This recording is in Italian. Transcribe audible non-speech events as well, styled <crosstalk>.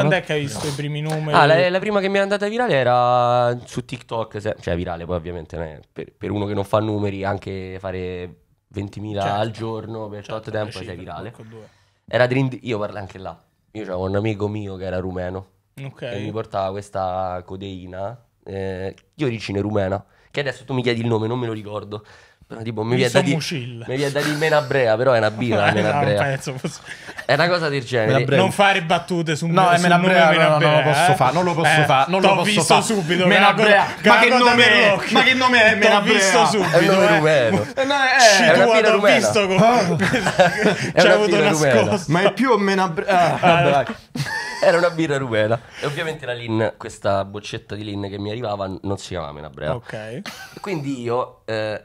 Quando è che hai visto i primi numeri? Ah, la, la prima che mi è andata virale era su TikTok, se- cioè virale poi ovviamente è- per, per uno che non fa numeri anche fare 20.000 Certo. al giorno per Certo, tot tempo sei virale. Era Dream io parlo anche là. Io avevo un amico mio che era rumeno e mi portava questa codeina eh, di origine rumena, che adesso tu mi chiedi il nome, non me lo ricordo. Però tipo mi viene da di Mucil. mi viene da Menabrea, però è una birra <laughs> no, Menabrea. penso fosse- È una cosa del genere. Non fare battute su No, è sul Menabrea, no, no, non lo posso eh. fare, non lo posso Eh, fare, non lo t'ho posso visto fare. subito. Menabrea, ma che nome è? Ma che nome è T'ho Menabrea? visto È un subito. nome eh. rumeno. Eh, no, eh, È una birra t'ho rumena. visto con... <laughs> <laughs> È C'è avuto nascosto. Ma è più Menabrea. Ah, vabbè, vai. Era una birra rumena. E ovviamente la Lin, questa boccetta di Lin che mi arrivava, non si chiamava Menabrea. Ok. Quindi io, eh,